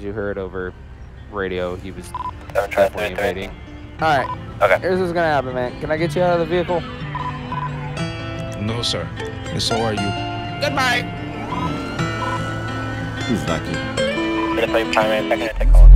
you heard over radio, he was Seven try definitely three three. invading. Alright, Okay. here's what's gonna happen, man. Can I get you out of the vehicle? No, sir. And so are you. Goodbye! He's lucky. Gonna play primary, second, and take calls.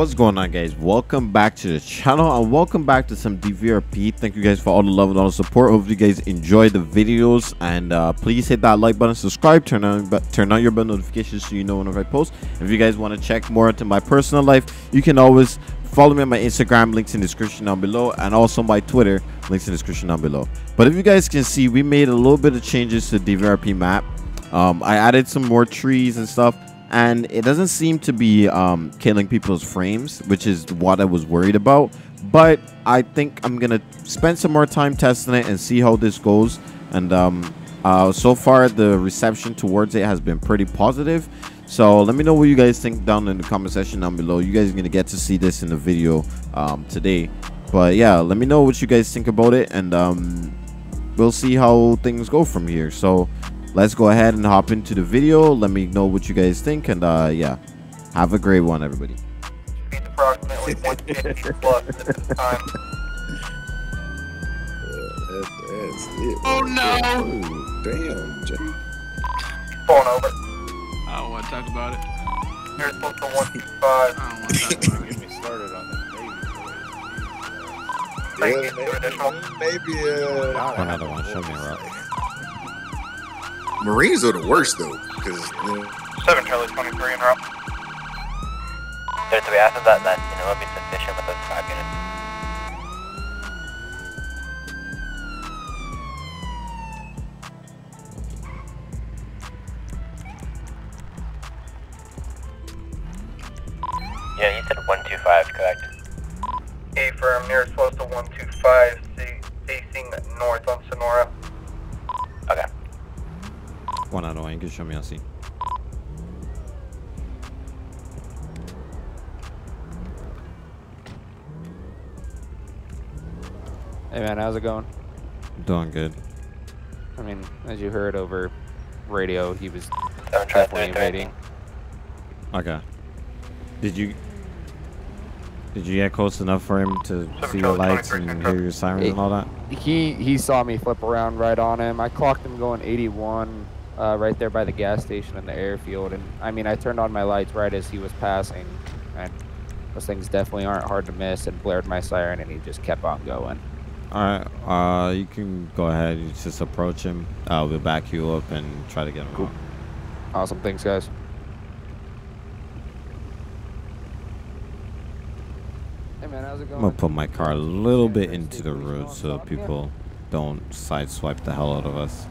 What's going on guys? Welcome back to the channel and welcome back to some DVRP. Thank you guys for all the love and all the support. Hopefully you guys enjoy the videos and uh, please hit that like button, subscribe, turn on but turn on your bell notifications so you know whenever I post. If you guys want to check more into my personal life, you can always follow me on my Instagram, links in the description down below, and also my Twitter, links in the description down below. But if you guys can see, we made a little bit of changes to the DVRP map. Um, I added some more trees and stuff and it doesn't seem to be um, killing people's frames, which is what I was worried about. But I think I'm gonna spend some more time testing it and see how this goes. And um, uh, so far, the reception towards it has been pretty positive. So let me know what you guys think down in the comment section down below. You guys are gonna get to see this in the video um, today. But yeah, let me know what you guys think about it, and um, we'll see how things go from here. So let's go ahead and hop into the video. Let me know what you guys think, and uh, yeah, have a great one, everybody. Approximately 150 plus at this time. That, that's it. Oh, no. damn. Jay. Phone over. I don't want to talk about it. Here's supposed to 125. I don't want to talk about it. Get me started on this Thank Yeah, you. Two additional. maybe, maybe uh, Another one, show me a route. Marines are the worst though, because you know, 7 Charlie 23 en route. There's to be after that, that, you know, will be sufficient with those 5 units. Out of one. You can show me. I'll see. Hey man, how's it going? Doing good. I mean, as you heard over radio, he was 7 try definitely 33. invading. Okay. Did you? Did you get close enough for him to see your lights and hear your sirens and all that? He he saw me flip around right on him. I clocked him going 81 uh, right there by the gas station in the airfield, and I mean I turned on my lights right as he was passing, and those things definitely aren't hard to miss. And blared my siren, and he just kept on going. All right. Uh, you can go ahead. You just approach him. Uh, we'll back you up and try to get him. Cool. out. Awesome, thanks guys. Hey man, how's it going? I'm gonna put my car a little bit into the road so people don't sideswipe the hell out of us.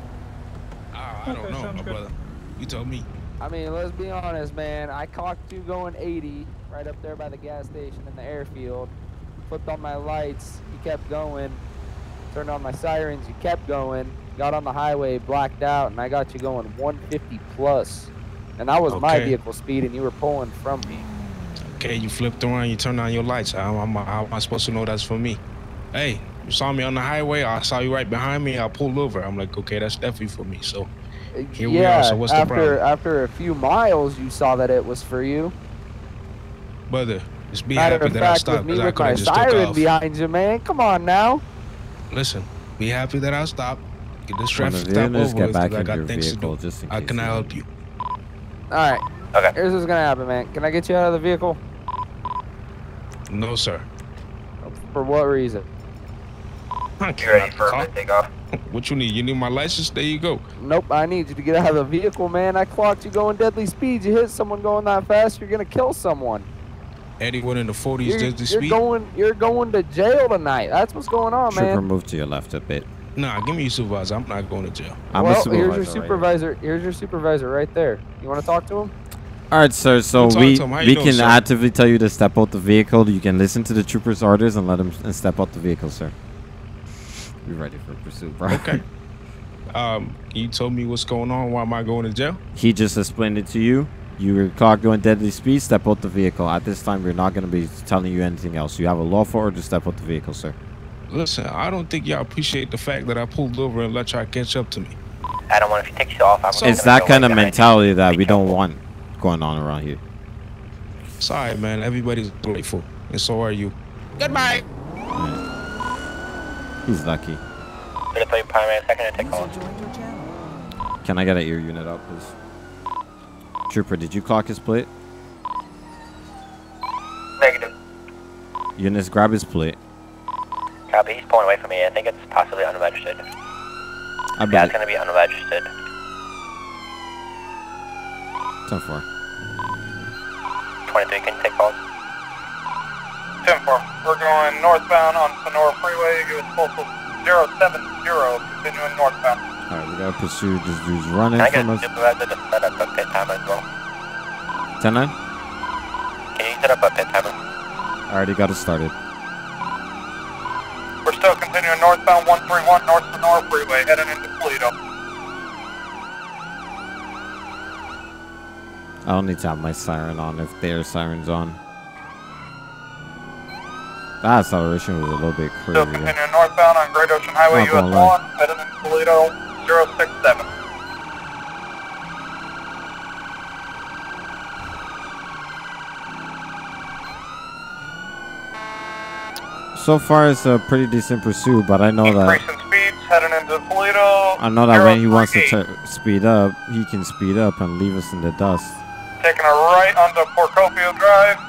I don't know, my brother. You told me. I mean, let's be honest, man. I clocked you going 80 right up there by the gas station in the airfield. Flipped on my lights, you kept going. Turned on my sirens, you kept going. Got on the highway, blacked out, and I got you going 150 plus. And that was my vehicle speed, and you were pulling from me. Okay, you flipped around, you turned on your lights. How am I, how am I supposed to know that's for me? Hey, you saw me on the highway. I saw you right behind me. I pulled over. I'm like, okay, that's definitely for me. So, Here we are, yeah, so what's the after problem? after a few miles, you saw that it was for you. brother, just be Matter happy of that I stopped with me because I with could have just took off. behind you, man. Come on now. Listen, be happy that I stopped. Get this When traffic the stop units over get with back 'cause I into your got things to vehicle, do. just in How can I you help you? All right. Okay. Here's what's gonna happen, man. Can I get you out of the vehicle? No, sir. For what reason? I You can't ready out the for car. a takeoff? What you need? You need my license? There you go. Nope, I need you to get out of the vehicle, man. I clocked you going deadly speed. You hit someone going that fast, you're gonna kill someone. Anyone in the 40s You're, does this you're speed? going, you're going to jail tonight. That's what's going on, Trooper, man. move to your left a bit. Nah, give me your supervisor. I'm not going to jail. I'm well, a supervisor. here's your right supervisor. Here's your supervisor right there. You want to talk to him? All right, sir. So We'll we to him. How you we doing, can sir? actively tell you to step out the vehicle. You can listen to the trooper's orders and let him and step out the vehicle, sir. Be ready for pursuit, bro. Okay. Um, you told me what's going on. Why am I going to jail? he just explained it to you. You were caught going deadly speed. Step out the vehicle. At this time, we're not going to be telling you anything else. You have a lawful order to step out the vehicle, sir. Listen, I don't think y'all appreciate the fact that I pulled over and let y'all catch up to me. I don't want if you take you off. I'm So- gonna It's that kind of right behind you. mentality that Be we don't want going on around here. Sorry, man. Everybody's grateful, and so are you. Goodbye. He's lucky. Gonna play primary second and take calls. Can I get an ear unit up, please? Trooper, did you clock his plate? Negative. Eunice, grab his plate. Copy. He's pulling away from me. I think it's possibly unregistered. I Yeah, bet it's gonna be unregistered. Ten four. 23 can you take calls. 10 4. We're going northbound on Senora Freeway. Give us postal 070, continuing northbound. All right, we gotta pursue this dude's running Can I get from a us. supervisor to set up a pit timer as well? Ten nine. Can you set up a pit timer? I already got it started. We're still continuing northbound 131 North Senora Freeway, heading into Paleto. I don't need to have my siren on if their siren's on. That acceleration was a little bit Still crazy. continuing northbound on Great Ocean Highway Not US lie. 1, heading into Paleto 067. So far, it's a pretty decent pursuit, but I know that Increasing speeds, heading into Paleto. I know that when he wants to speed up, he can speed up and leave us in the dust. Taking a right onto Procopio Drive.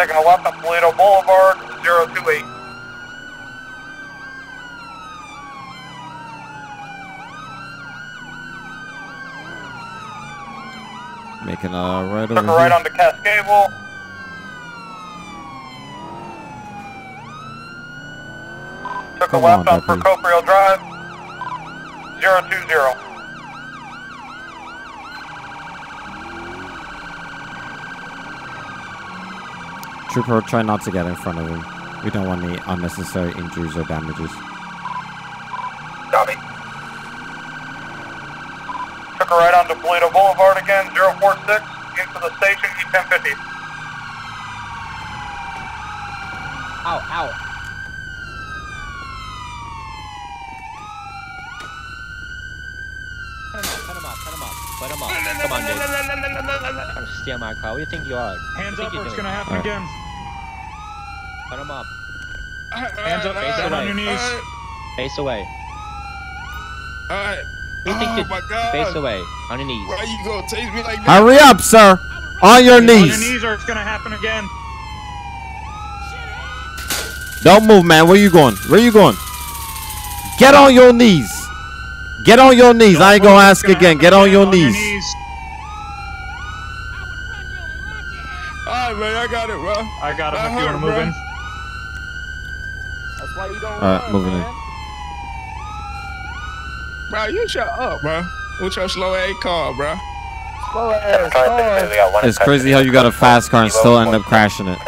Taking a left on Paleto Boulevard, 028. Making a right Took over a right here. onto Cascabel. Took Come a left on, on. Procopio Drive, 020. Trooper, try not to get in front of him. We don't want any unnecessary injuries or damages. Copy. Took a right onto Paleto Boulevard again, 046, into the station, E E1050. Ow, ow. Cut him up, cut him up, cut him up. Put him up. Come on, dude. Trying to steal my car. What do you think you are? Hands What up or it's gonna happen Alright. again. Put him up. Hands up, Face down on away. your knees. Face away. All right. What you Oh my God. Face away. On your knees. Why you gonna taste me like that? Hurry up, sir! On your On your knees! knees or it's gonna happen again. Don't move, man. Where you going? Where you going? Get on your knees! Get on your knees. I ain't gonna ask gonna again. Get on again. your knees. All right, man. I got it, bro. I got him That if you wanna move bro. in. That's why you don't Alright, moving in. Bro, you shut up, bro. What's your slow A car, bro. Slow ass Car car. 63, we got one in It's crazy how you got a fast car and still end up crashing it.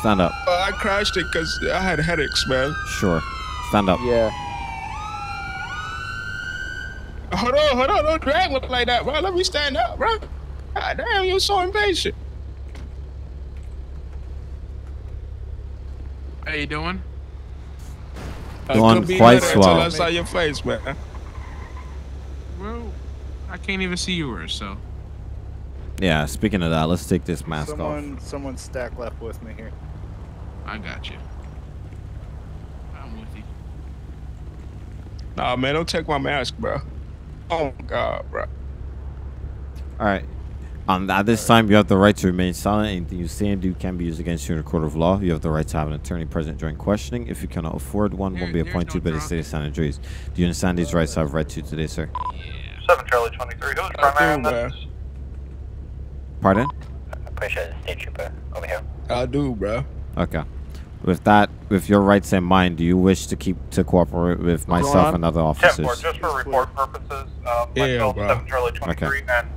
Stand up. Uh, I crashed it because I had headaches, man. Sure. Stand up. Yeah. Hold on, hold on. Don't drag me like that, bro. Let me stand up, bro. God damn, you're so impatient. How you doing? I Doing could be quite better until swell. I saw your face, man. Well, I can't even see yours, so. Yeah, speaking of that, let's take this mask off. Someone, someone stack left with me here. I got you. I'm with you. Nah, man, don't take my mask, bro. Oh my god, bro. Alright. Um, at this time, you have the right to remain silent. Anything you say and do can be used against you in a court of law. You have the right to have an attorney present during questioning. If you cannot afford one, There- won't be appointed no by the drunk. state of San Andreas. Do you understand these rights I've read to you today, sir? 7 Charlie 23. Who's I primary do, on this? Pardon? I'm pretty sure it's a state trooper over here. I do, bro. Okay. With that, with your rights in mind, do you wish to keep to cooperate with myself and other 10 4, officers? just for report purposes. Uh, myself, bro. 7 Charlie 23, and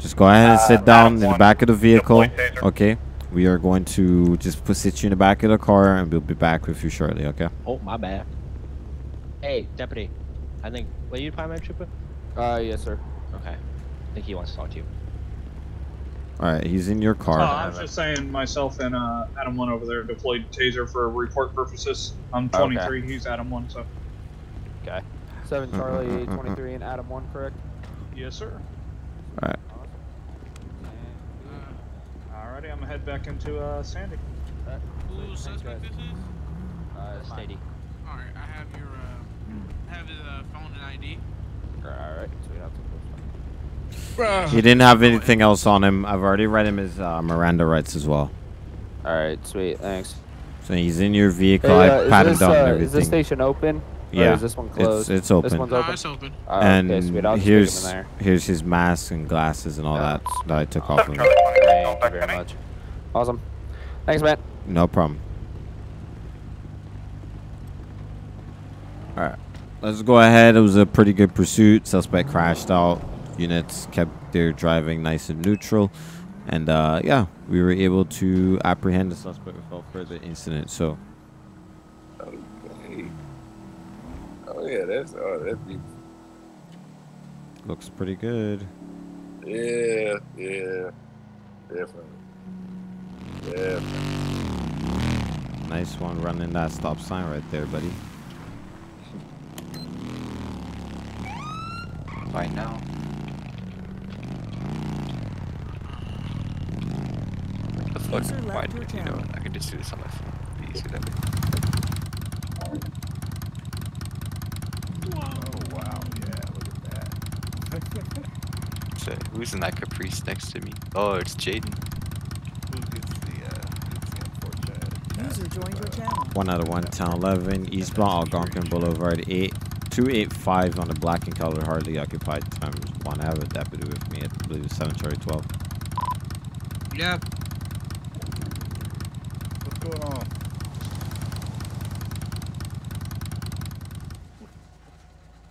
Just go ahead and Uh, sit down in the back of the vehicle. Okay. We are going to just put sit you in the back of the car, and we'll be back with you shortly. Okay. Oh, my bad. Hey, deputy. I think. Were you primary trooper? Uh, yes, sir. Okay. I think he wants to talk to you. All right, he's in your Oh, car. I was just saying myself and uh, Adam One over there deployed taser for report purposes. I'm 23. He's Adam One, so Okay. Seven Charlie 23 and Adam one, correct? yes, sir. All right. Alrighty, I'm gonna head back into uh, Sandy. Who suspect this is? Uh, Steady. All right, I have your uh, have his uh, phone and ID. All right. Sweet. I'll take Bruh. He didn't have anything else on him. I've already read him his uh, Miranda rights as well. All right. Sweet. Thanks. So he's in your vehicle. Hey, uh, pat him is, this, down uh, everything. is this station open? Yeah, Or is this one it's- closed? it's open. This one's No, open. it's open. And okay, sweet. I'll here's stick him in here's his mask and glasses and all that that I took off of him. 23, there. call Thank you very much. Awesome. Thanks, man. No problem. All right, let's go ahead. It was a pretty good pursuit. Suspect crashed out. Units kept their driving nice and neutral, and uh, yeah, we were able to apprehend the suspect without further incident. So Okay. Oh yeah, that's oh that's beautiful. looks pretty good. Yeah, yeah, definitely. Yeah. Nice one running that stop sign right there, buddy. Right now. What the fuck? User left Why, your you know. I could just do this on my phone. Be easier that. Oh wow, yeah, look at that. Who's in that Caprice next to me? Oh, it's Jaden. Who gets the uh gets the unfortunate User joined your channel. One out of one, town 11, eastbound Algonquin Boulevard, 8, 285 on the black and colored hardly occupied times one. I have a deputy with me, at believe it's 7 Charlie 12. Yep. What's going on?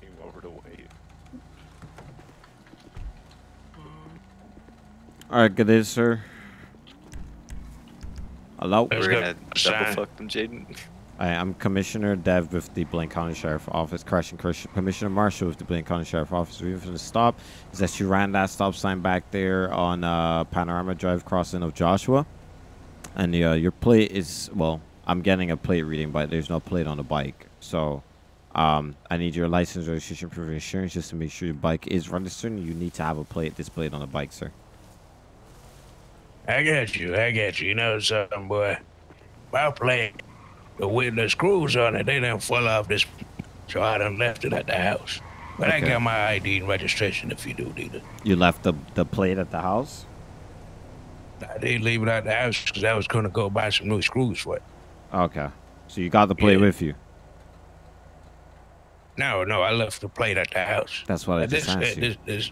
Came over to wave. Alright, good day, sir. Hello? We're gonna double Shine. fuck them, Jaden. I'm Commissioner Dev with the Blaine County Sheriff Office. Correction, Cor- Commissioner Marshall with the Blaine County Sheriff Office. The reason for the stop is that you ran that stop sign back there on uh, Panorama Drive crossing of Joshua. And uh, your plate is, well, I'm getting a plate reading, but there's no plate on the bike. So um, I need your license, registration, proof of insurance just to make sure your bike is registered. You need to have a plate displayed on the bike, sir. I got you. I got you. You know something, boy? My plane, the with the screws on it, they done fall off this, so I done left it at the house. But I got my ID and registration if you do need it. You left the, the plate at the house? I didn't leave it at the house because I was going to go buy some new screws for it. Okay. So you got the plate Yeah. with you? No, no, I left the plate at the house. That's what I Uh, just this, uh, asked you. this, this,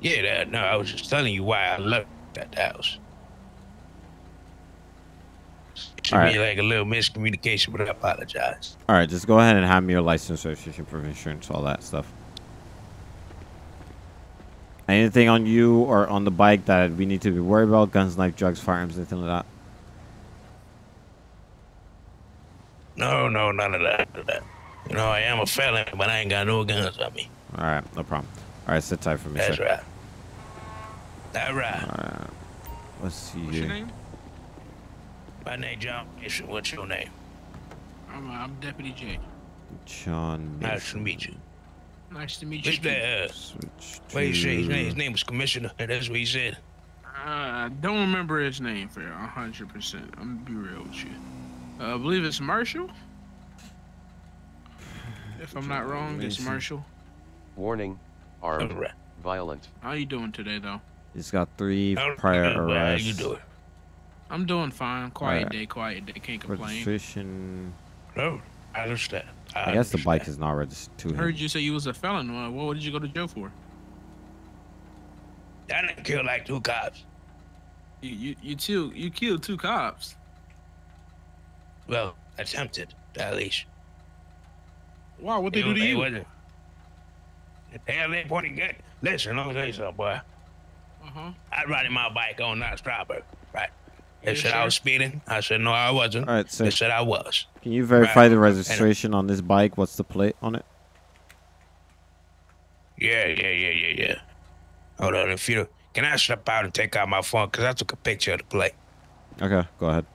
yeah, no, I was just telling you why I left at the house. Should Alright. be like a little miscommunication, but I apologize. All right, just go ahead and hand me your license, registration, proof of insurance, all that stuff. Anything on you or on the bike that we need to be worried about? Guns, knife, drugs, firearms, anything like that? No, no, none of that. none of that. You know, I am a felon, but I ain't got no guns on me. All right, no problem. All right, sit tight for me, That's sir. right. All right. All right. Let's see What's your name? My name John Mason. What's your name? I'm, uh, I'm Deputy J. John Nice to meet you. Nice to meet you. Mr. too. Uh, Switch what he say? His name, his name was Commissioner. That's what he said. Uh, I don't remember his name for 100%. I'm gonna be real with you. Uh, I believe it's Marshall. If I'm not wrong, it's Marshall. Warning. Armed. All right. Violent. How you doing today, though? He's got three How- prior How you arrests. doing? I'm doing fine. Quiet Alright. day, quiet day. Can't complain. Registration. No, I understand. I, I guess the bike is not registered to I him. heard you say you was a felon. Uh, what did you go to jail for? I didn't kill like two cops. You you you, two, you killed two cops. Well, attempted, at least. Wow, what they It do to wa- it you? wasn't- The hell they pointing gun. Listen, let me tell you something, boy. Uh huh. I riding my bike on that Strawberry, right? They Yeah, said I was speeding. I said no, I wasn't. All right, sir. They said I was. Can you verify Right. the registration on this bike? What's the plate on it? Yeah, yeah, yeah, yeah, yeah. Hold on, if you can I step out and take out my phone? Because I took a picture of the plate. Okay, go ahead.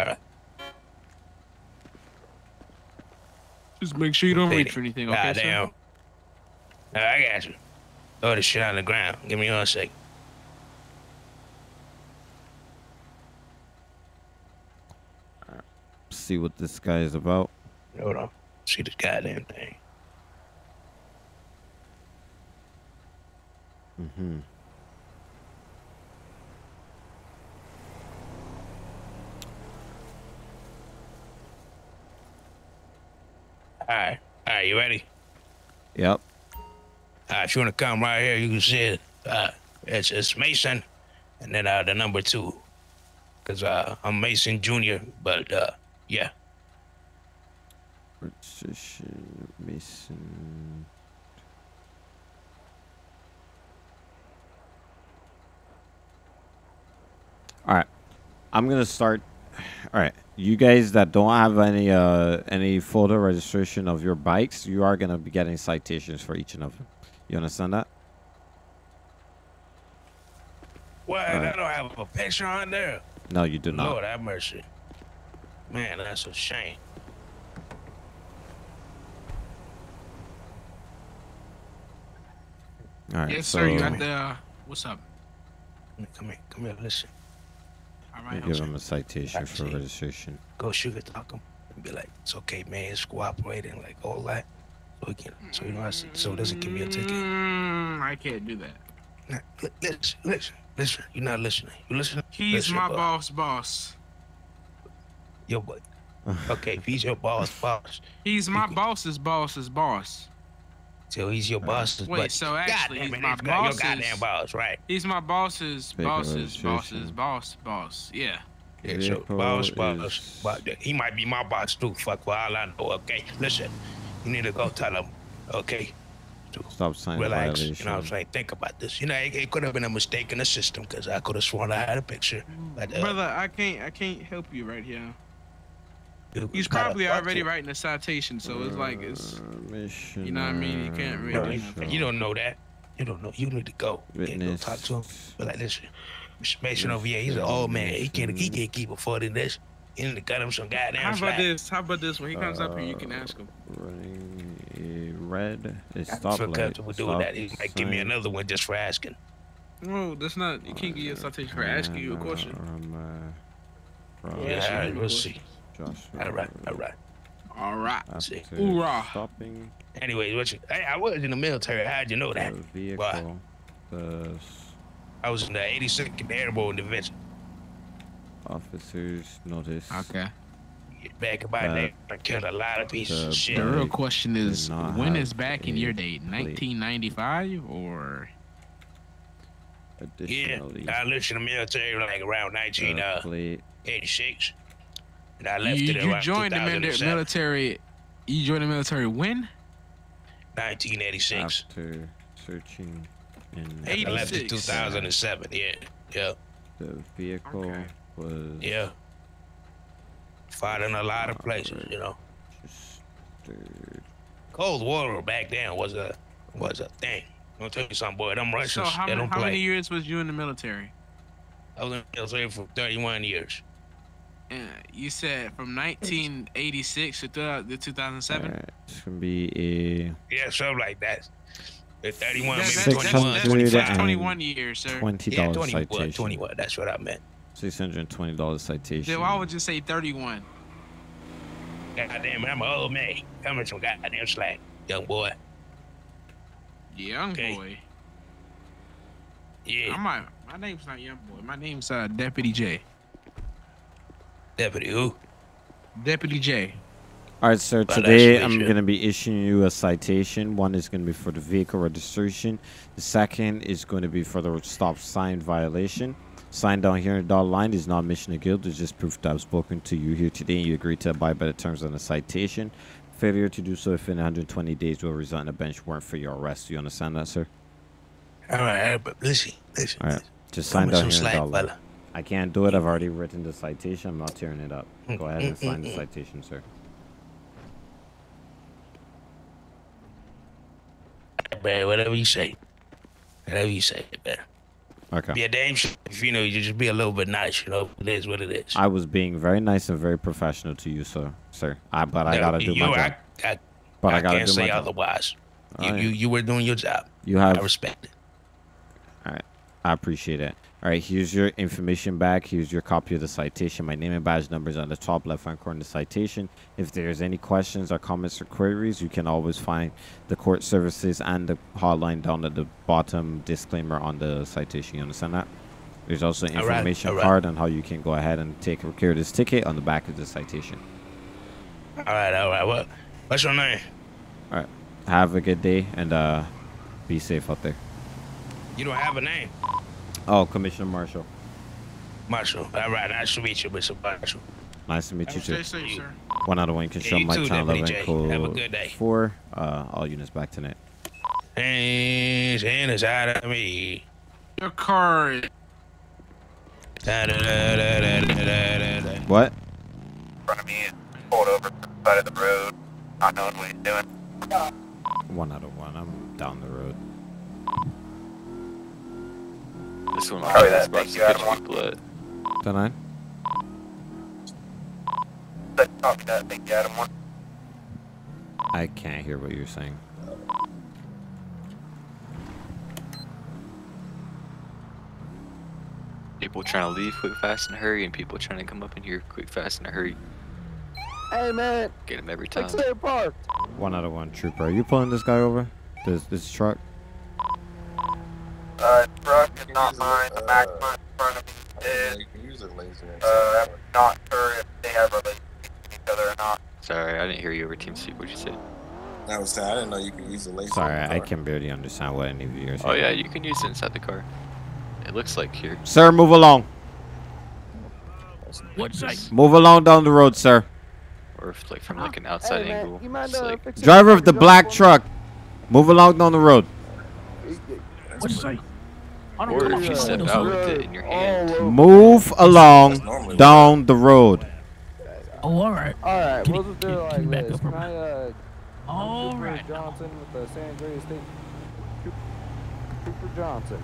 All right. Just make sure you don't Lady. reach for anything, okay, God sir? damn. All right, I got you. Throw the shit on the ground. Give me one sec. See what this guy is about. Hold on. See this goddamn thing. Mm-hmm. All right. All right, you ready? Yep. Right, if you want to come right here, you can see. Uh, it's, it's Mason, and then uh, the number two. Because uh, I'm Mason Jr., but uh, yeah. Mason. All right, I'm gonna start. All right, you guys that don't have any uh any photo registration of your bikes, you are gonna be getting citations for each and of them. You understand that? Well, All I don't have a picture on there. No, you do not. Lord have mercy. Man, that's a shame. All right, Yes, so sir. You got the. Uh, what's up? Come here, come here, listen. All you right. give him a citation for registration. Go sugar talk him and be like, it's okay, man, it's cooperating, like all that. So he so you know, I said- so it doesn't give me a ticket. Mm, I can't do that. Nah, li- listen, listen, listen. You're not listening. You listening? He's Listen, my bro. boss, boss. Yo, but okay, if he's your boss, boss. He's my boss's boss's boss. So he's your boss's Wait, but so actually, goddamn he's my it's your boss's- goddamn boss, right? He's my boss's Vehicle boss's boss's boss boss. Yeah. Yeah, so Vehicle boss, boss, is- he might be my boss too. Fuck for all I know. Okay, listen, you need to go tell him. Okay, Stop sign relax. violation. You know what I'm saying? Think about this. You know, it, it could have been a mistake in the system because I could have sworn I had a picture. But, uh, Brother, I can't I can't help you right here. He's probably already writing a citation, so it's like it's Mission. you know what I mean. You can't really. No, you, don't know that. You don't know. You need to go. Yeah, go talk to him. But like, listen, Mr. Mason over here, he's an old man. He can't. He can't keep affording this. You need to cut him some goddamn How about slack. this? How about this? When he comes up here, you can ask him. Running a red. A I feel stoplight. comfortable doing stop that. He might give me another one just for asking. No, that's not. You can't get a citation for asking you a question. Um, uh, from Yeah, all right, we'll see. Joshua All right, all right. All right. See. after Hoorah. Stopping Anyway, what you, hey, I was in the military. How'd you know that? the vehicle. The s- I was in the 82nd Airborne Division. Officers notice. Okay. Get Back in my Uh, day, I killed a lot of pieces the of shit. The real question is, Did not when have is back in your date? 1995 or? Yeah, I lived in the military like around the 1986. plate and I left You, it you around joined the mili- 2007, military. You joined the military when? 1986. after searching in I left in 2007. Yeah, yeah, the vehicle Okay. Was yeah. Fought in a lot of places, you know. registered. Cold War back then was a was a thing. I'm gonna tell you something, boy. Them So Russians, how, they don't how play. many years was you in the military? I was in the military for 31 years. Uh, you said from 1986 to thou- the 2007. Alright, it's gonna be a Yeah, something like that. The 31, That- maybe that's- 21, that's, hundred 25. that's 21 years, sir. twenty Yeah, dollars 21, citation. 21. That's what I meant. Six hundred and twenty dollars citation. Then why would you say 31? Goddamn, I'm an old man. Coming some goddamn slack, young boy. Young Okay. boy. Yeah, I'm not, my name's not young boy. My name's uh, Deputy J. deputy who? Deputy J. All right, sir. Well, Today I'm gonna be issuing you a citation. One is gonna be for the vehicle registration. The second is going to be for the stop sign violation. Sign down here in the dotted line is not mission of guilt. It's just proof that I've spoken to you here today and you agree to abide by the terms of the citation. Failure to do so within 120 days will result in a bench warrant for your arrest. Do you understand that, sir? All right, but listen, listen. All right. Just sign down here in the dotted line. I can't do it. I've already written the citation. I'm not tearing it up. Mm, Go ahead mm, and sign the mm, citation, sir. Man, whatever you say. Whatever you say, man. Okay. Be a damn sh- if you know you just be a little bit nice. You know, it is what it is. I was being very nice and very professional to you, sir. Sir, I, but I gotta do my I, job. I, But I I, gotta can't do my say job. otherwise. You, Alright. you you were doing your job. You have. I respect it. All right. I appreciate it. All right. Here's your information back. Here's your copy of the citation. My name and badge number is on the top left hand corner of the citation. If there's any questions or comments or queries, you can always find the court services and the hotline down at the bottom disclaimer on the citation. You understand that? There's also an information all right. card on how you can go ahead and take care of this ticket on the back of the citation. All right, all right. What what's your name? All right. Have a good day and uh, be safe out there. You don't have a name, Oh, Commissioner Marshall. Marshall. All right, nice to meet you, Mr. Marshall. Nice to meet you too. Stay safe, sir. One out of one can Yeah, show you Mike too, Channel 11 code Have a good day. 4. Uh, all units back tonight. Hands in inside of me. Your car is Da, da, da, da, da, da, da, da. What? In front of me pulled over the side of the road, not knowing what he's doing. One out of one. I'm down the road. This one Copy is that. about Thank to you, Adam catch one. people at. The nine? Copy that. Thank you, Adam one. I can't hear what you're saying. People trying to leave quick, fast, and hurry, and people trying to come up in here quick, fast, and hurry. Hey man, Get them every time. fix their parked. One out of one. Trooper, are you pulling this guy over? This this truck? Uh, truck is not mine. The Maxima in front of me is. You can use a laser. Uh. I'm not sure if they have relations to each other or not. Sorry, I didn't hear you over TeamSpeak. What'd you say? I was saying, I didn't know you could use a laser. Sorry, the I car. can barely understand what any of you are saying. Oh yeah, you can use it inside the car. It looks like here. Sir, move along. What's that? Move along down the road, sir. Or if like from like an outside Hey angle. mind uh, like Driver of the black truck. Move along down the road. What's that? I don't Or if you step out sir. with it in your hand. Move along down the road. Oh, all right. All right, Can we'll you- just do it you- like can you back this. Can a I, uh, All Trooper right. Johnson with the San Andreas State. Troop- Trooper Johnson.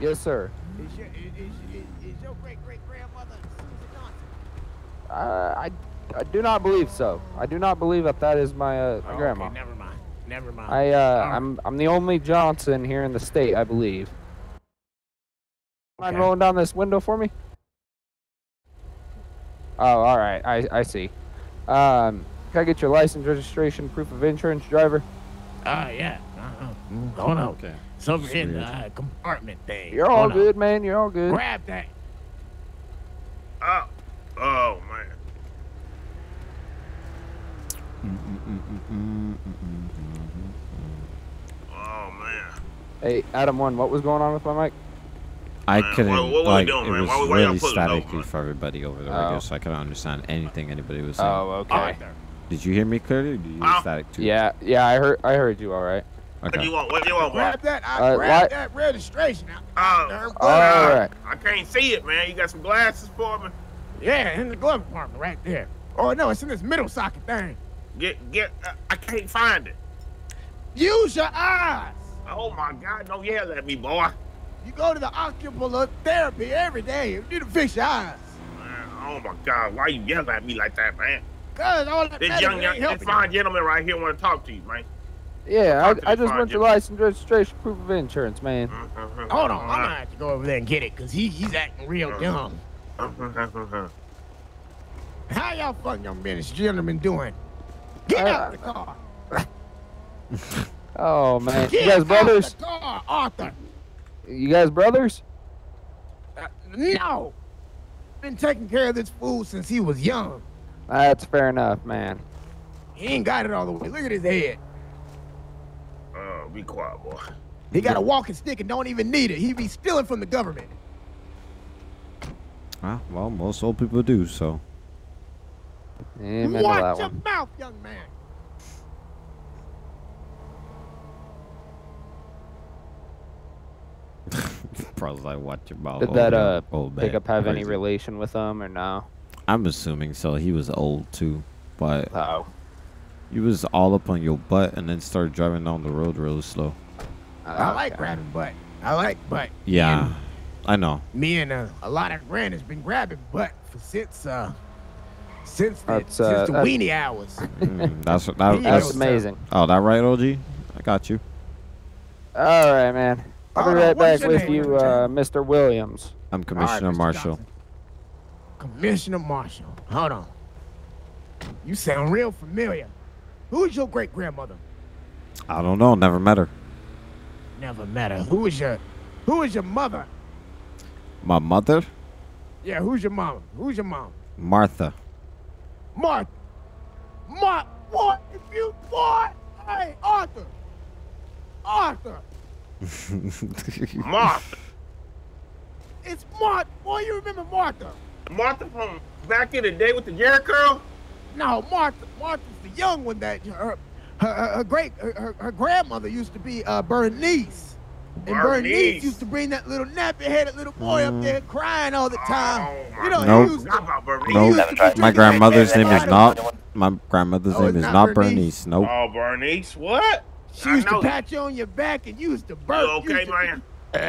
Yes, sir. Is your, is, is, is your great great grandmother Susan Johnson? Uh, I, I do not believe so. I do not believe that that is my, uh, my Oh, grandma. Okay, never mind. I, uh, Alright. I'm, I'm the only Johnson here in the state, I believe. Mind Okay. rolling down this window for me? Oh, all right. I, I see. Um, can I get your license, registration, proof of insurance, driver? Ah, yeah. Uh-huh. Mm, Hold on. Okay. It's over in the uh, compartment thing. You're all Hold on. good, man. You're all good. Grab that. Oh, oh man. Oh man. Hey, Adam One, what was going on with my mic? I Man, couldn't what- what like doing, it was Why why really pulling staticky for everybody over the radio, Oh. so I couldn't understand anything anybody was saying. Oh, okay. Arthur. Did you hear me clearly? Or did you hear Ow. static too? Yeah, yeah, I heard, I heard you. All right. What do you want? What do you want. Grab that. I Uh, grab that registration. out Oh, there. All right. I can't see it, man. You got some glasses for me? Yeah, in the glove compartment right there. Oh no, it's in this middle socket thing. Get, get. Uh, I can't find it. Use your eyes. Oh my God! Don't yell at me, boy. You go to the ocular therapy every day. You need to fix your eyes. Man, oh my God! Why you yelling at me like that, man? Cause all that This young, young this helping fine gentleman right here want to talk to you, man. Yeah, I, I just fine want your gentleman. license, registration, proof of insurance, man. Mm-hmm. Hold on, I'm gonna have to go over there and get it, cause he he's acting real dumb. Mm-hmm. How y'all fucking young men, this gentleman doing? Get Uh, out of the car. Oh man, you Get guys out brothers? the car, Arthur. You guys brothers? Uh, no. Been taking care of this fool since he was young. That's fair enough, man. He ain't got it all the way. Look at his head. Oh, be quiet, boy. He got a walking stick and don't even need it. He be stealing from the government. Ah, well, most old people do. So Amen to Watch that your one. mouth, young man. Probably like watch about. Did old that uh old man, pickup have any relation with them or no? I'm assuming so. He was old too, but Oh. he was all up on your butt and then started driving down the road really slow. I like grabbing butt. I like butt. Yeah, I know. Me and uh, a lot of grand has been grabbing butt for since uh since the, That's, since uh, the that's- weenie hours. Mm, that's that, that's That's amazing. Oh, that right, OG? I got you. All right, man. I'll be right back with name? you, uh, Mr. Williams. I'm Commissioner Mr. Marshall. Johnson. Commissioner Marshall. Hold on. You sound real familiar. Who is your great grandmother? I don't know. Never met her. Never met her. Who is your who is your mother? My mother, Yeah, who's your mom? Who's your mom? Martha. Mark. Mark. What? If you what? Hey, Arthur. Arthur. Martha. It's Mark. Boy, you remember Martha? Martha from back in the day with the Jerry curl? No, Martha. Martha's the young one that her her, her, her great her, her- her grandmother used to be uh, Bernice. And Bernice. Bernice. used to bring that little nappy-headed little boy up there crying all the time. Oh, you know, Nope. he used How to, about Bernice? he used to. My grandmother's name is not. My grandmother's Oh, name is not not Bernice? Bernice. Nope. Oh, Bernice, what? She used to pat you on your back and you used to burp. You You okay, used to- man?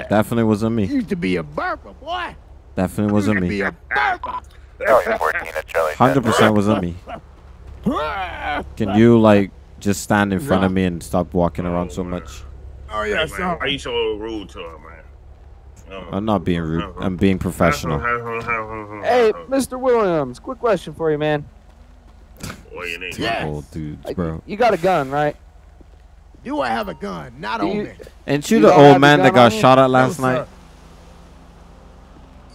Definitely wasn't You me. used to be a burper, boy. Definitely You wasn't used to be me. a burper. Delta 14 at Charlie. Hundred percent wasn't me. Can you like just stand in front of me and stop walking around so much? Oh yeah, man, so why you so rude to her, man? Uh, I'm not being rude. Uh-huh. I'm being professional. Uh-huh, uh-huh, hey, Mr. Williams, quick question for you, man. What you need? Yes. Old dudes, bro. You got a gun, right? Do I have a gun? Not Do on you- me. Ain't you You the old man that got on shot at last No, night?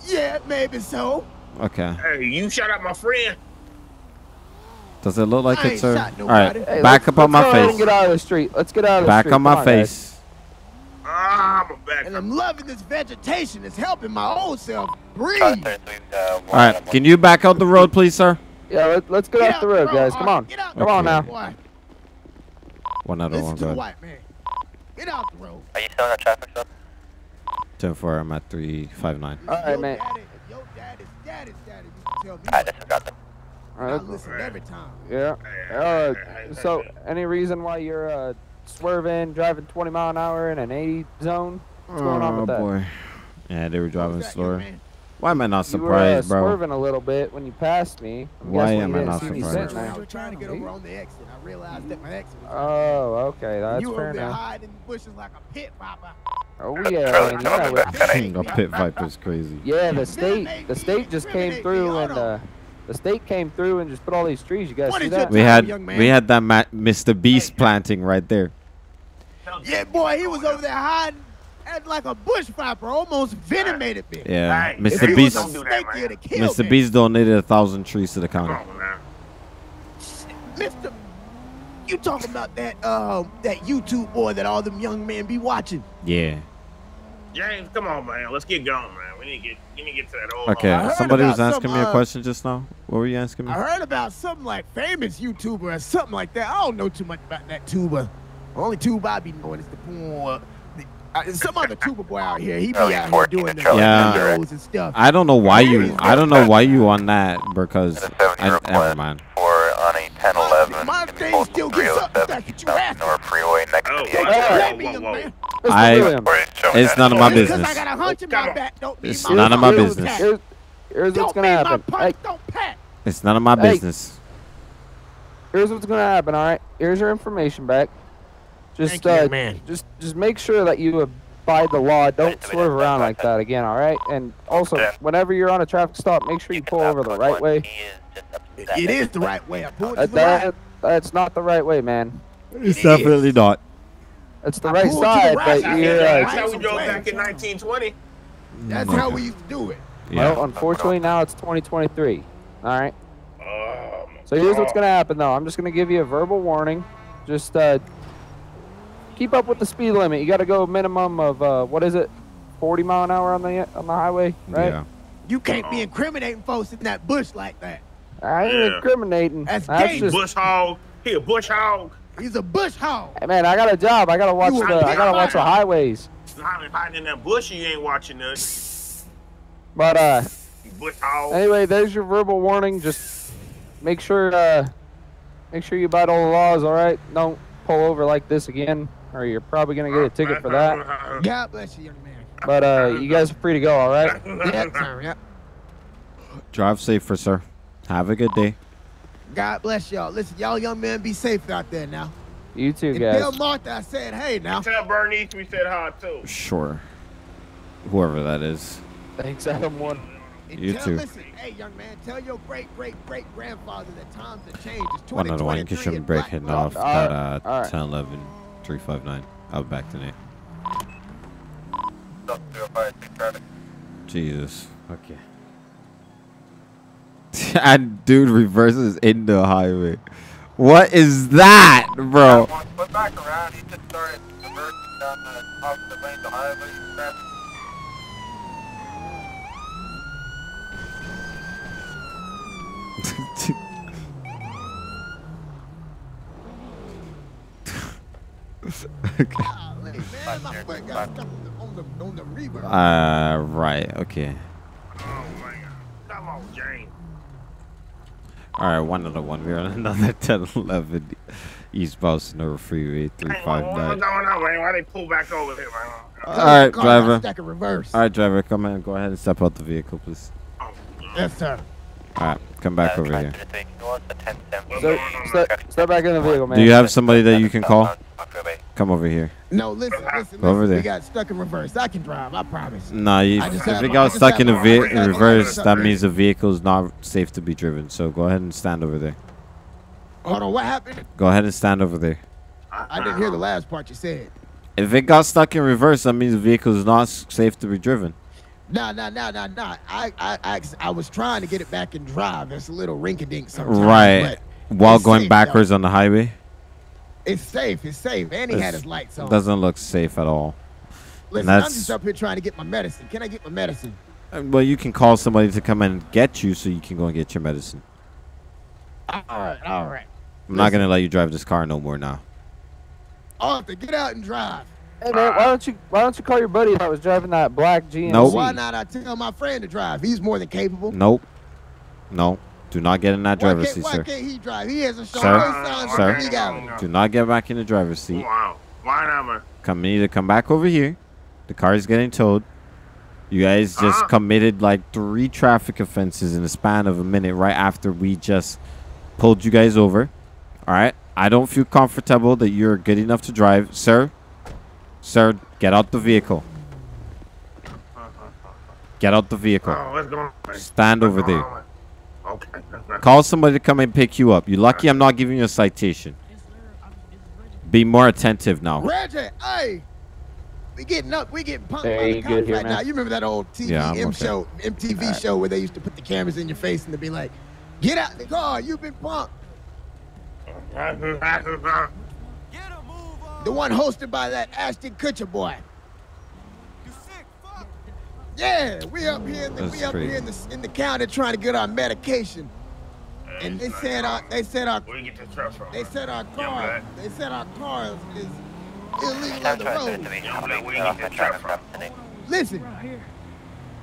Yeah, maybe so. Okay. Hey, you shot at my friend. Does it look like I it, ain't sir? All right. Hey, Back up on my go ahead and face. Get out of the street. Let's get out of the Back street. on my Come face. Ah, I'm a back. And I'm loving this vegetation. It's helping my old self breathe. Charlie 33, All right. Can you back out the road, please, sir? Yeah, let, let's get Get off the road, guys. Come on. Get out Come on Okay. now. Boy, One out of one. to the Go ahead. white man. Get out the road. Are you still in a traffic stop? Ten four. I'm at three five nine. All right, Your man. daddy, your daddy's daddy's daddy used tell me. Alright, disregard them. All I right, listen every time. Yeah. Uh, so, any reason why you're uh, swerving, driving 20 mile an hour in an 80 zone? What's going on oh with that? boy. Yeah, they were driving Who's that, slower. Why am I not You were uh, surprised, bro? swerving a little bit when you passed me. I'm Why am I didn't not see me surprised? sitting I there. was trying to get over on the exit. I realized that my exit was Oh, okay. That's you fair over there enough. hiding in the bushes like a pit viper. Oh yeah, Charlie, man, yeah, with- back a pit viper's crazy. yeah. The state, the state just came through and uh, the state came through and just put all these trees. You guys What see that? We had we had that ma- Mr. Beast planting right there. Yeah, boy, he was over there hiding like a bush viper, almost venomated me. Yeah, Hey, If Mr. Beast. was a snake, he'd Mr. me. Beast donated a thousand trees to the county. on, man. Mister, you talking about that um that YouTube boy that all them young men be watching? Yeah. James, come on, man. Let's get going, man. We need to get, we need to get to that old. Okay. Somebody was asking some, me a uh, question just now. What were you asking me? I heard about something like famous YouTuber or something like that. I don't know too much about that tuba. Only tuba I be knowing is the poor. uh, some other tuba boy out here. He be Early out here doing to the Charlie Yeah. and stuff. I don't know why you. I don't know why you on that because And a 70 I, never request mind. For on a 1011 My in thing postal still gets up 307 you South. North Freeway next Oh, to the exit. Whoa, whoa, whoa. I- it's showing It's that none of my business. I got a hunch in my back. Don't It's my none of my business. here's, here's what's gonna happen. Hey, don't pat. It's none of my Hey. business. here's what's gonna happen. All right. Here's your information back. Just Thank uh, young man. just just make sure that you abide the law. Don't Right, so we swerve around like that. that again. All right. And also, whenever you're on a traffic stop, make sure you pull over the right way. He is just upset. It is the right way. I pulled to Uh, the right. That that's not the right way, man. It's It definitely is. not. It's the I right pulled the side, right but you're. Yeah, Uh, That's how we drove back in 1920. That's how we used to do it. Yeah. Well, unfortunately, now it's 2023. All right. My So here's what's gonna happen, though. I'm just gonna give you a verbal warning. Just uh, keep up with the speed limit. You got to go minimum of uh, what is it, 40 mile an hour on the on the highway, right? Yeah. You can't be incriminating folks in that bush like that. I ain't Yeah. incriminating. That's That's gay. just, Bush hog. He a bush hog. He's a bush hog. hey, man. I got a job. I gotta watch You the. a I gotta watch the pig. highways. Hiding hiding in that bush, you ain't watching us. But uh, bush hog. anyway, there's your verbal warning. Just make sure uh, make sure you abide all the laws. All right. Don't pull over like this again, or you're probably gonna get a ticket for that. God bless you, young man. But uh, you guys are free to go. All right. Yes, sir. Yep. Drive safer, sir. Have a good day. God bless y'all. Listen, y'all young men, be safe out there now. You too, And guys. tell Martha I said, hey now. Tell Bernice we said hi too. Sure. Whoever that is. Thanks, Adam. One. And You tell, too. Listen, hey young man, tell your great great great grandfather that times have changed. It's One on one, you 2023 should and break black heading folk- off All at uh, all right. 10 11 359. I'll be back tonight. Delta 05, take traffic. Jesus. Okay. and dude reverses into the highway. What is that, bro? Put back around. He just started reversing down the opposite lane of the highway. Traffic. Golly, man, my foot got stuck on the on the reverb. Uh, right. Okay. All right, one other one. We're on another 10 11 eastbound Senora Freeway Hey, what- what's 359. going on, man? Why they pull back over here, man? All right, Car got driver. stuck in reverse. All right, driver, come in. Go ahead and step out the vehicle, please. Yes, sir. All right, come back over here. So, step, step back in the vehicle, man. Do you have somebody that you can call? Come over here. No, listen, listen, Over listen. there. We got stuck in reverse. I can drive. I promise. Nah, you, if it got stuck in the ve- in reverse, that means the vehicle is not safe to be driven. So go ahead and stand over there. Hold on, what happened? Go ahead and stand over there. I didn't hear the last part you said. If it got stuck in reverse, that means the vehicle is not safe to be driven. Nah, nah, nah, nah, nah. I, I, I, was trying to get it back in drive. It's a little rinky-dink sometimes. Right. While going backwards on the highway. It's safe. It's safe. And he had his lights on. Doesn't look safe at all. Listen, I'm just up here trying to get my medicine. Can I get my medicine? Uh, Well, you can call somebody to come and get you so you can go and get your medicine. All right, all right. I'm not going to let you drive this car no more now. Arthur, get out and drive. Hey man, why don't you why don't you call your buddy that was driving that black GMC? Nope. Why not? I tell my friend to drive. He's more than capable. Nope. No. Do not get in that driver's can't, seat, why sir. can't he drive? He hasn't shown Sir, no signs sir. Do not get back in the driver's seat. Wow. Why not, man? Come either come back over here. The car is getting towed. You guys just Uh-huh. committed like three traffic offenses in the span of a minute right after we just pulled you guys over. All right. I don't feel comfortable that you're good enough to drive, sir. Sir, get out the vehicle. Get out the vehicle. Oh, what's going on? Stand over What's going there. On? Okay. Call somebody to come and pick you up. You're lucky I'm not giving you a citation. Be more attentive now. Reggie, hey, we getting up. We getting punked Hey, by the cops good here, right now. You remember that old TV Yeah, M okay. show, MTV show where they used to put the cameras in your face and they'd be like, "Get out the car, you've been punked." The one hosted by that Ashton Kutcher boy. Yeah, we up here in the That's we up crazy. here in the in the county trying to get our medication, and they said our they said our Where you get this truck from? they said our car black. they said our car is, is illegal on Time the road. to be Young coming black, where you get this truck from? Listen,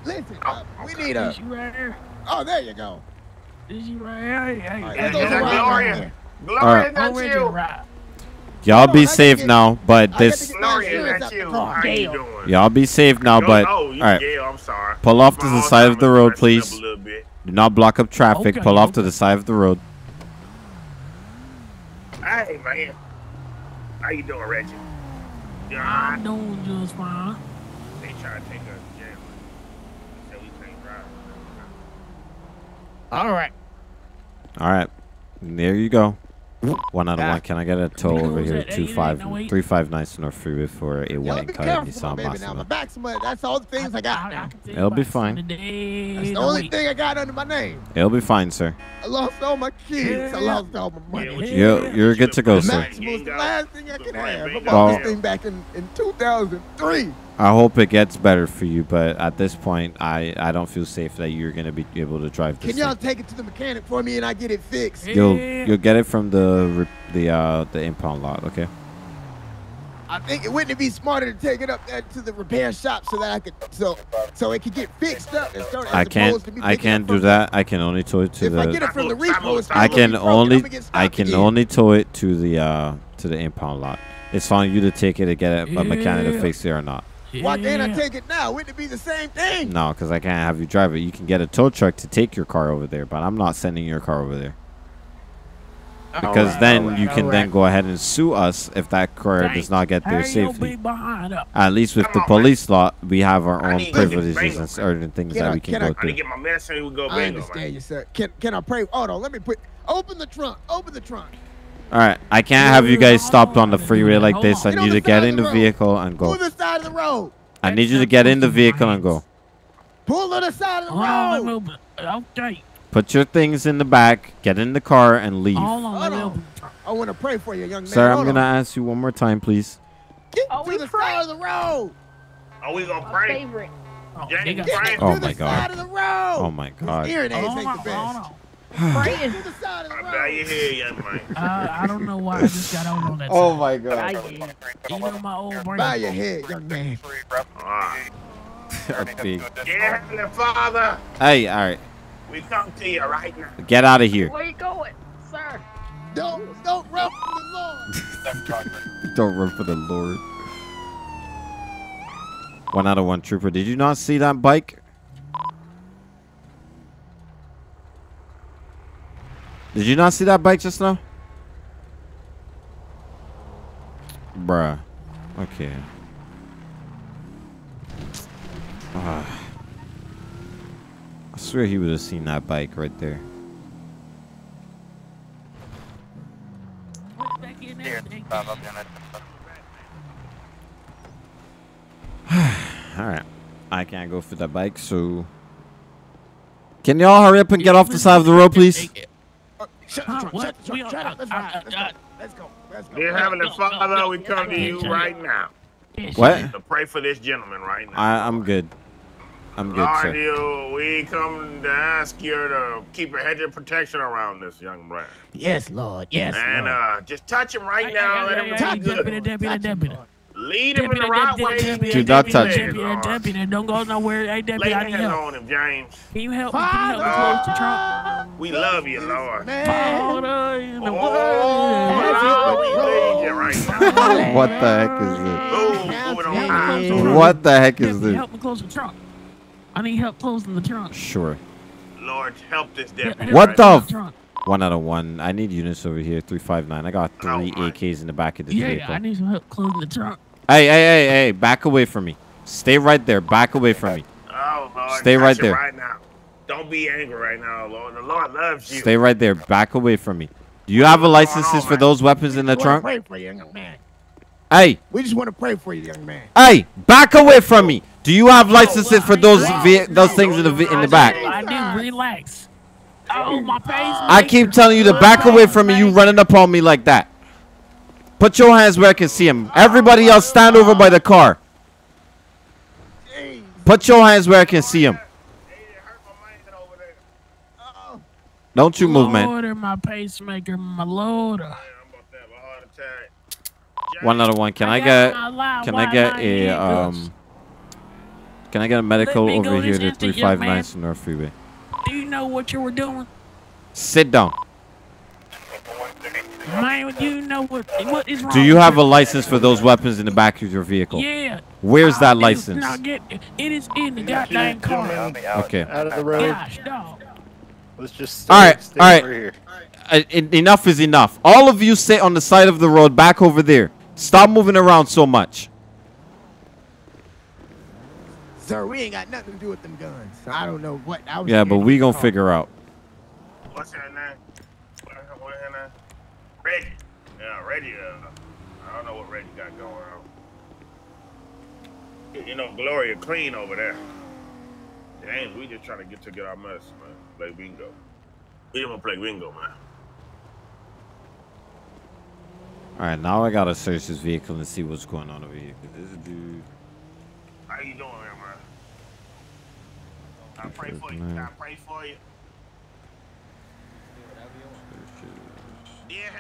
listen, uh, we need a. Oh, there you go. Is he right here? Hey, All right, hey, let's go Is right Gloria? Gloria, Alright. that's you. Y'all Hold on, I be safe now, but this get my Gloria, insurance that's out the you. car. How you doing? y'all be safe now, but all you right. Gail, I'm sorry. Pull off to the side of the road, please. a little bit. Do not block up traffic. Okay, Pull off to the side of the road. Hey, man. How you doing, Reggie? You I'm doing just fine. They try to take us to jail. Said we can't drive. All right. All right. There you go. One out of Ah. one. Can I get a tow over here? that Two ain't five no way. three five nine North Freeway for a Y'all white be car Nissan baby. Maxima. That's all the things I got. It'll be fine. That's the only thing I got under my name. It'll be fine, sir. I lost all my kids. I lost all my money. You- You're you're good to go, sir. Maxima was the last thing I could have. I Well- bought this thing back in, in 2003. I hope it gets better for you, but at this point, I I don't feel safe that you're gonna be able to drive this. Can y'all thing. take it to the mechanic for me and I get it fixed? You'll you'll get it from the the uh the impound lot, okay? I think it wouldn't it be smarter to take it up there to the repair shop so that I could so so it could get fixed up and start, I can't to I can't do that. I can only tow it to If I get the it from the repo, it's I can only I'ma get I stopped can again. only tow it to the uh to the impound lot. It's on you to take it and get a, a mechanic to fix it or not. Why can't I take it now? Wouldn't it be the same thing? No, because I can't have you drive it. You can get a tow truck to take your car over there, but I'm not sending your car over there. Because Alright, then alright, you can then go ahead and sue us if that car does not get there Hurry your safely. big behind up. At least with the police law, we have our own privileges Bingo. and certain things Can that I- we can can go I- I through. need to get my medicine. We go I bingo, understand man. you, sir. Can can I pray? Hold on, let me put. Open the trunk. Open the trunk. All right, I can't have you guys stopped on the freeway like this. I need the to get in the the vehicle and Pull go. the side of the road. I need you to get in the vehicle and go. Pull to the side of the Hold on, let me road. Okay. Put your things in the back, get in the car, and leave. Hold on, let Hold me on. open. I want to pray for you, young man. Sir, I'm gonna ask you one more time, please. Get to the side of the road. Are we gonna pray? Favorite. Oh, James, they got- Oh to my the side god. of the road. Oh my god. Hearing aids Hold ain't on, the hold best. on. Praying. To the side of the I bow road. your head, young man. Uh, I don't know why I just got on on that. Oh side. my god. You know my old brain. Bow your head, young man. Alright. That's big. Dear Heavenly Father, Hey, all right, we come to you right now. get out of here. Where you going, sir? Don't don't run from the Lord. Don't run for the Lord. One out of one trooper. Did you not see that bike? Did you not see that bike just now? Bruh. Okay. Ah. I swear he would have seen that bike right there. Alright. I can't go for that bike, so. Can y'all hurry up and get off the side of the road, please? Shut Huh, the trunk. what? Shut the We trunk. Shut up. Let's Let's go. Let's go. Let's go. Dear Heavenly Father, we come to you right now What? to pray for this gentleman right now. I, I'm good. I'm good, Lord, sir. you, we come to ask you to keep a hedge of protection around this young man. Yes, Lord. Yes, and Lord. uh, just touch him right Hey, now. hey, Let hey, him hey, be good. deputy, deputy, deputy. Lead him in the right deputy, way. deputy, Do not touch him. deputy, Deputy, don't go nowhere. Hey, Lay I need help. on him, James. Can you help me? Can you help me close the trunk? We love you, Lord. Father in the Oh, Lord, we need you right now. What the heck is this? Ooh, moving on Help me close the now. trunk. What the heck is this? help me close the trunk. I need help closing the trunk. Sure. Lord, help this deputy. What right the? F- one out of one. I need units over here. Three five nine. I got three oh, AKs in the back of the Yeah, vehicle. I need some help closing the trunk. Hey, hey, hey, hey! Back away from me. Stay right there. Back away from me. Oh, Lord, Stay right there. Right now. Don't be angry right now, Lord. The Lord loves you. Stay right there. Back away from me. Do you have a licenses for those weapons in the We just wanna trunk? Pray for you, young man. Hey, We just want to pray for you, young man. hey! Back away from me. Do you have licenses for those ve- those things in the in the back? I do. Relax. Oh, my face. I keep telling you to back away from me. You running up on me like that. Put your hands where I can see them. Everybody else, stand over by the car. Put your hands where I can see them. Don't you move, man. My pacemaker, my Lord. One out of one. Can I get? Can I get a um? Can I get a medical me over here to three five nine North Freeway? Do you know what you were doing? Sit down. Man, do you know what what is wrong? Do you have a license for those weapons in the back of your vehicle? Yeah. Where's that do. license? Now get it is in the goddamn car. Okay. Out of the road. Gosh, dog. Let's just All stay, right, stay all right. over here. Uh, enough is enough. All of you sit on the side of the road back over there. Stop moving around so much. Sir, we ain't got nothing to do with them guns. I don't know what. I was Yeah, but we to gonna talk. figure out. What's her name? What what's her name? Reggie. Yeah, Reggie. Uh, I don't know what Reggie got going on. You know, Gloria clean over there. James, we just trying to get to get our medicine, man. Play bingo. We want to play bingo, man. All right, now I gotta search this vehicle and see what's going on over here. This dude. How you doing, man? I pray for you. I pray for you. Dear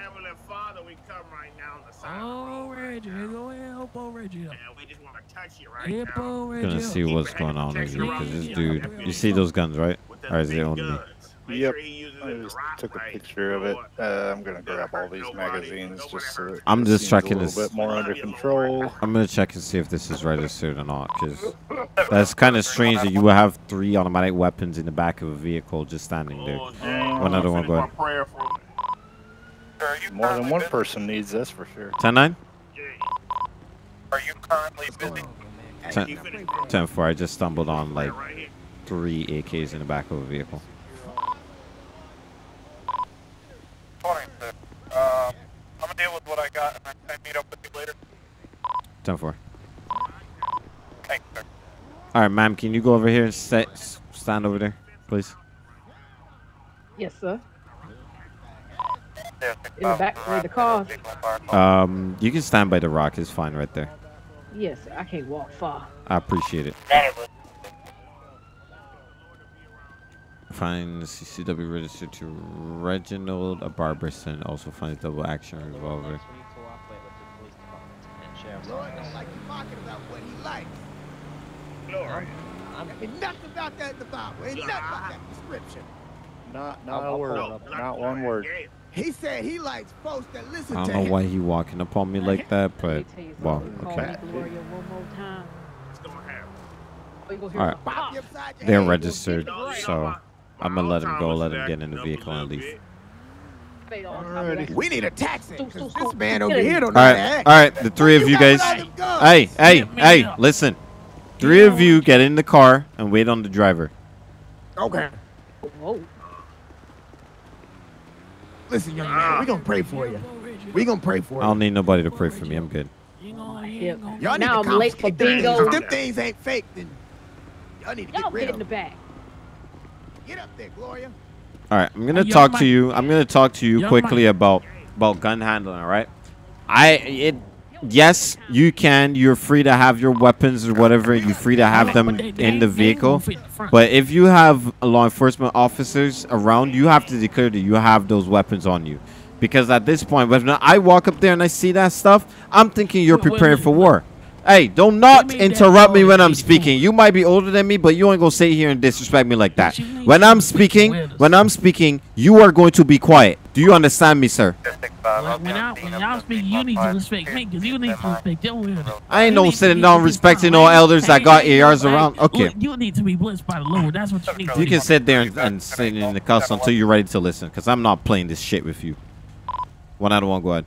Heavenly Father, we come right now on the side. Oh, Reggie, go ahead, help old Reggie. up. And we just want to touch you right Help now. old Reggie. Gonna see what's going on over here because this dude. You see those guns, right? Or is it only me? Make Yep. sure I just right took a picture of it. Uh, I'm gonna grab all these nobody, magazines just so I'm just seems checking a this. bit more under control. I'm gonna check and see if this is registered or not, because that's kind of strange that you would have three automatic weapons in the back of a vehicle just standing there. One other one, go ahead. Prayer for me. Sir, are you More than one busy? person needs this for sure. 10-9? Are you currently busy? 10, 10 4. I just stumbled on like three AKs in the back of a vehicle. 26. Um, I'm gonna deal with what I got and I can meet up with you later. 10 4. Thanks, sir. All right, ma'am, can you go over here and set, s- stand over there, please? Yes, sir. Yeah, In the back where the cars. Um, you can stand by the rock. It's fine right there. Yes, I can't walk far. I appreciate it. Find CCW registered to Reginald a Barberson. Also finds double action revolver. Lord don't like talking about what he likes. Lord. Ain't nothing about that in the Bible. Ain't nothing about that description. Not, not a word. Not one word. He said he likes folks that listen I don't know him. why he walking up on me like that, but well, okay. me Gloria one more time. Oh, you gonna hear All right. They're registered, so I'm gonna let him go. Let him get in the vehicle and leave. We need a taxi. this man over Get here in. don't All know how to right, act. all right. The three of you guys. Hey, hey, hey! Listen. Three of you get in the car and wait on the driver. Okay. Whoa. Listen, young man, ah. we gonna pray for you. We gonna pray for you. I don't need nobody to pray for me. I'm good. Y'all need Now to I'm late for confiscate them bingo. things. If them things ain't fake, then y'all need to Y'all get rid get of in the back. Get up there, Gloria. All right, I'm gonna Young talk to you. I'm gonna talk to you Young quickly Mike. about about gun handling. All right. I it. Yes, you can. You're free to have your weapons or whatever. You're free to have them in the vehicle. But if you have law enforcement officers around, you have to declare that you have those weapons on you. Because at this point, when I walk up there and I see that stuff, I'm thinking you're preparing for war. Hey, do not not interrupt me when I'm speaking. You might be older than me, but you ain't gonna sit here and disrespect me like that. When I'm speaking, when I'm speaking, you are going to be quiet. Do you understand me, sir? Well, when I when y'all speak, you need to respect me because you need to respect your elder. I ain't no sitting down respecting no elders that got ARs around. Okay. You need to be blessed by the Lord. That's what you need. to You can sit there and, and sit in the cuss until you're ready to listen, because I'm not playing this shit with you. One out of one, go ahead.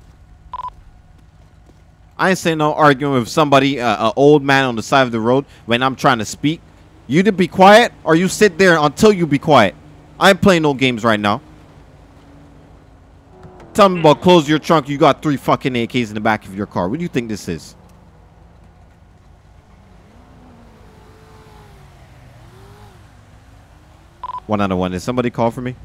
I ain't saying no arguing with somebody, uh, an old man on the side of the road when I'm trying to speak. You to be quiet, or you sit there until you be quiet. I ain't playing no games right now. Tell me about close your trunk. You got three fucking AKs in the back of your car. What do you think this is? One out of one. Did somebody call for me?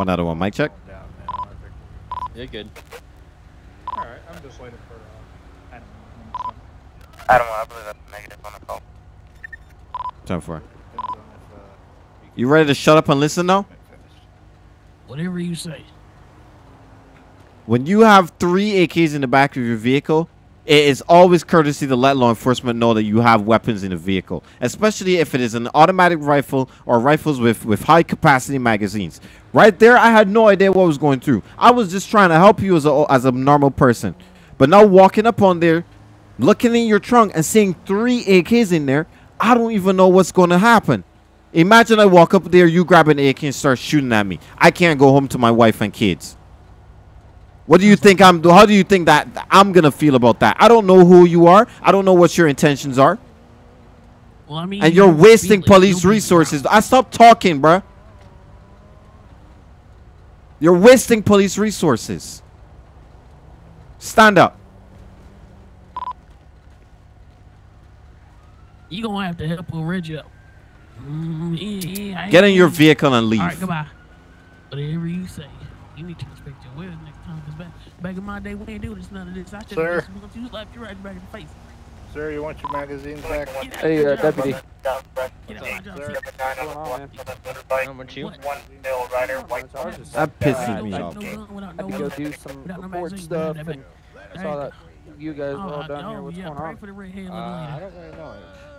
One out of one. Mic check. You're good. All right, I'm just waiting for uh, Adam. Adam, I believe that's negative on the call. Time for it. You ready to shut up and listen now? Whatever you say. When you have three AKs in the back of your vehicle, it is always courtesy to let law enforcement know that you have weapons in the vehicle, especially if it is an automatic rifle or rifles with, with high capacity magazines. Right there, I had no idea what was going through. I was just trying to help you as a, as a normal person. But now walking up on there, looking in your trunk and seeing three AKs in there, I don't even know what's going to happen. Imagine I walk up there, you grab an AK and start shooting at me. I can't go home to my wife and kids. What do you think I'm? How do you think that I'm gonna feel about that? I don't know who you are. I don't know what your intentions are, Well, I mean, and you're wasting police resources. I stop talking, bruh. You're wasting police resources. Stand up. You gonna have to help pull Reggie up. Mm, yeah, yeah, Get in your vehicle and All right, leave. goodbye. Whatever you say, you need to respect your words next time. Cause back, back in my day, we didn't do this none of this. I should Sir. have just you slapped you right back in the face. Sir, you want your magazines back? Hey, uh, deputy. Not much you. One mil rider, white. That pisses me off. Had to go do some report stuff, and saw that you guys were all down here. What's going on? Uh, I don't really know.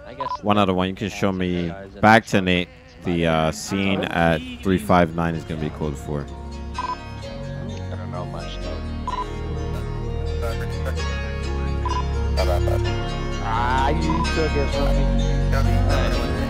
I guess. One other one. You can show me back to Nate. The uh, scene at 359 is gonna be code four. Ah, you took it from me.